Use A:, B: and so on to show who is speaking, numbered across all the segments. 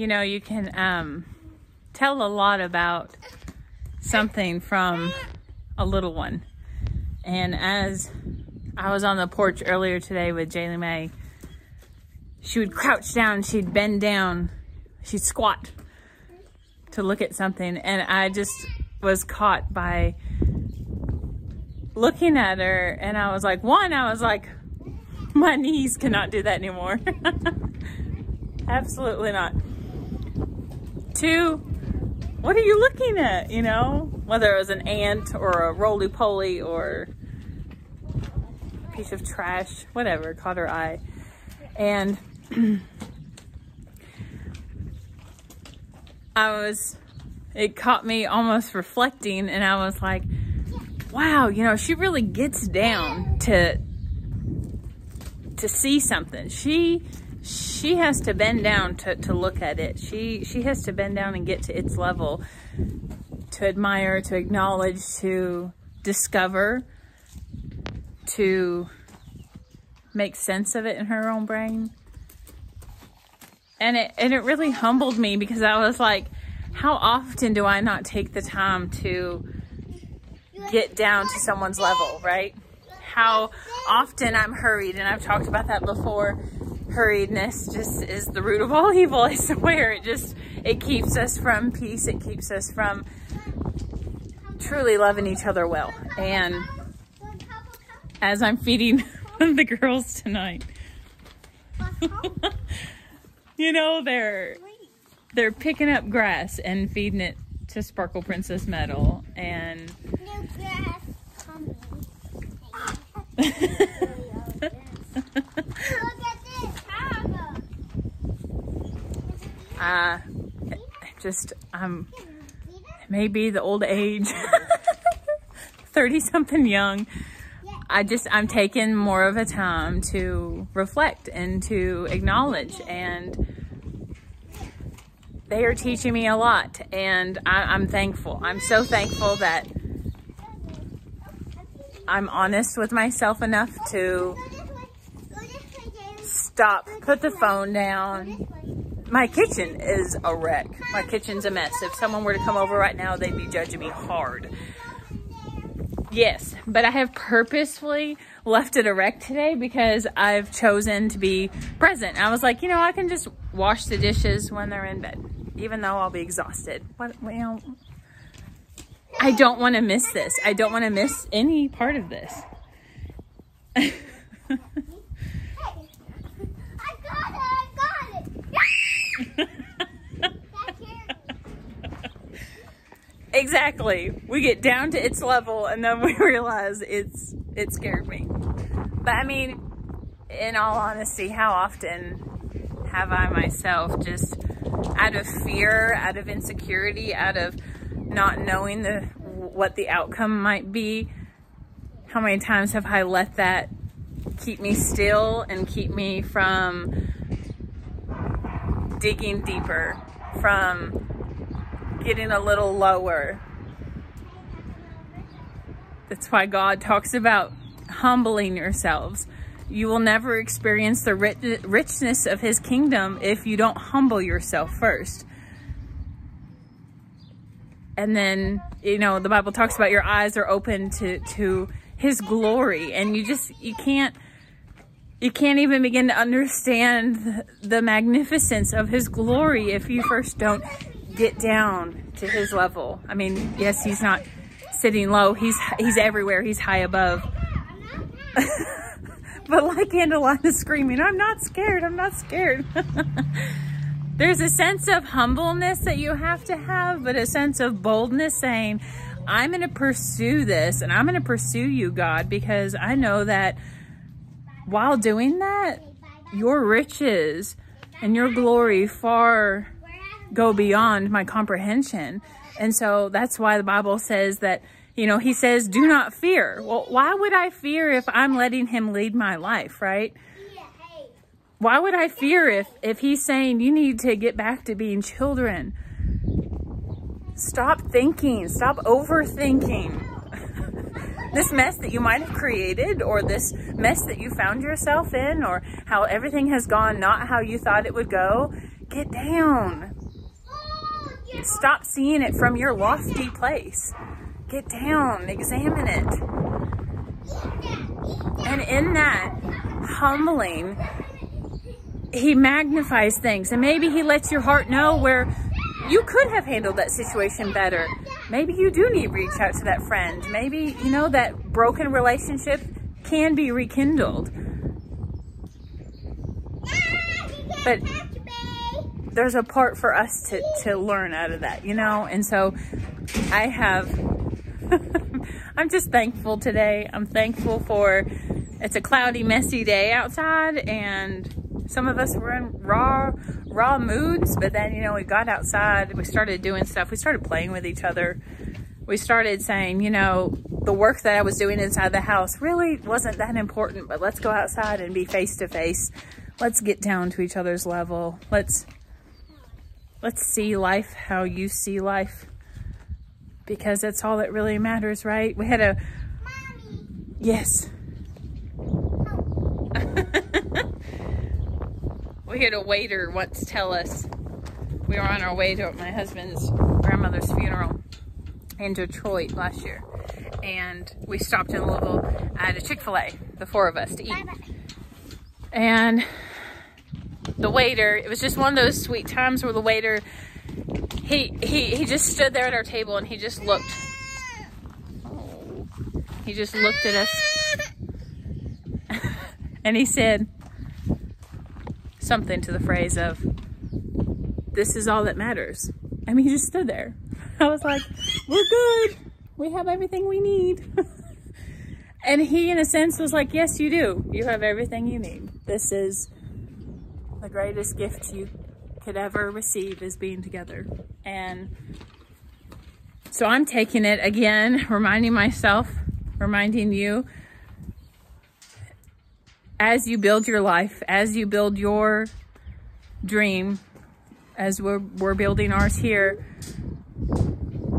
A: you know, you can um, tell a lot about something from a little one. And as I was on the porch earlier today with Jaylee May, she would crouch down, she'd bend down, she'd squat to look at something. And I just was caught by looking at her and I was like, one, I was like, my knees cannot do that anymore. Absolutely not. Two, what are you looking at? You know, whether it was an ant or a roly poly or a piece of trash, whatever, caught her eye. And I was, it caught me almost reflecting and I was like, wow, you know, she really gets down to, to see something. She, she has to bend down to, to look at it. She, she has to bend down and get to its level to admire, to acknowledge, to discover, to make sense of it in her own brain. And it, and it really humbled me because I was like, how often do I not take the time to get down to someone's level, right? How often I'm hurried, and I've talked about that before. Hurriedness just is the root of all evil, I swear. It just, it keeps us from peace. It keeps us from truly loving each other well. And as I'm feeding the girls tonight, you know, they're, they're picking up grass and feeding it to Sparkle Princess Metal. And uh, just, um, maybe the old age, 30 something young. I just, I'm taking more of a time to reflect and to acknowledge and they are teaching me a lot and I, am thankful. I'm so thankful that I'm honest with myself enough to stop, put the phone down. My kitchen is a wreck. My kitchen's a mess. If someone were to come over right now, they'd be judging me hard. Yes, but I have purposefully left it a wreck today because I've chosen to be present. I was like, you know, I can just wash the dishes when they're in bed, even though I'll be exhausted. What, well, I don't want to miss this. I don't want to miss any part of this. Exactly. We get down to its level and then we realize it's it scared me. But I mean, in all honesty, how often have I myself just out of fear, out of insecurity, out of not knowing the what the outcome might be, how many times have I let that keep me still and keep me from digging deeper, from getting a little lower. That's why God talks about humbling yourselves. You will never experience the richness of his kingdom if you don't humble yourself first. And then, you know, the Bible talks about your eyes are open to, to his glory and you just, you can't, you can't even begin to understand the magnificence of his glory if you first don't get down to his level. I mean, yes, he's not sitting low. He's he's everywhere. He's high above. but like Angelina screaming, I'm not scared. I'm not scared. There's a sense of humbleness that you have to have, but a sense of boldness saying, I'm going to pursue this and I'm going to pursue you, God, because I know that while doing that, your riches and your glory far go beyond my comprehension. And so that's why the Bible says that, you know, he says, do not fear. Well, why would I fear if I'm letting him lead my life, right? Why would I fear if, if he's saying you need to get back to being children? Stop thinking, stop overthinking. this mess that you might have created or this mess that you found yourself in or how everything has gone not how you thought it would go Get down. Stop seeing it from your lofty place. Get down, examine it. And in that humbling, he magnifies things. And maybe he lets your heart know where you could have handled that situation better. Maybe you do need to reach out to that friend. Maybe, you know, that broken relationship can be rekindled. But there's a part for us to, to learn out of that, you know? And so I have, I'm just thankful today. I'm thankful for, it's a cloudy, messy day outside and some of us were in raw, raw moods, but then, you know, we got outside, we started doing stuff, we started playing with each other. We started saying, you know, the work that I was doing inside the house really wasn't that important, but let's go outside and be face to face. Let's get down to each other's level. Let's let's see life how you see life because that's all that really matters, right? We had a Mommy. Yes. we had a waiter once tell us we were on our way to my husband's grandmother's funeral in Detroit last year. And we stopped in Louisville at a Chick-fil-A, the four of us to eat. And the waiter, it was just one of those sweet times where the waiter, he, he, he just stood there at our table and he just looked. He just looked at us. and he said something to the phrase of, this is all that matters. I mean, he just stood there. I was like, we're good. We have everything we need. and he, in a sense, was like, yes, you do. You have everything you need. This is the greatest gift you could ever receive is being together. And so I'm taking it again, reminding myself, reminding you, as you build your life, as you build your dream, as we're, we're building ours here,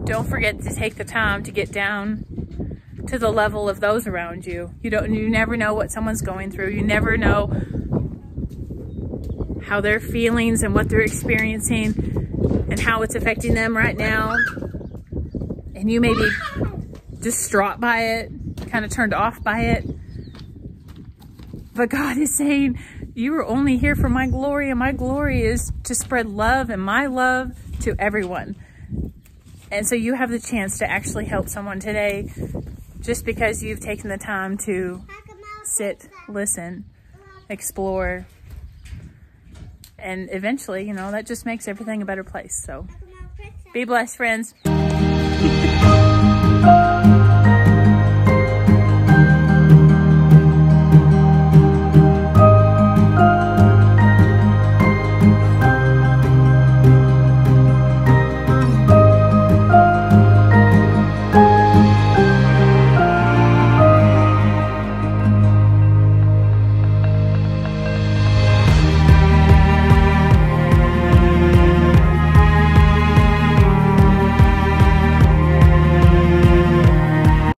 A: don't forget to take the time to get down to the level of those around you. You don't, you never know what someone's going through. You never know how their feelings and what they're experiencing and how it's affecting them right now. And you may be distraught by it, kind of turned off by it. But God is saying, you are only here for my glory and my glory is to spread love and my love to everyone. And so you have the chance to actually help someone today just because you've taken the time to sit, listen, explore, and eventually, you know, that just makes everything a better place. So be blessed, friends.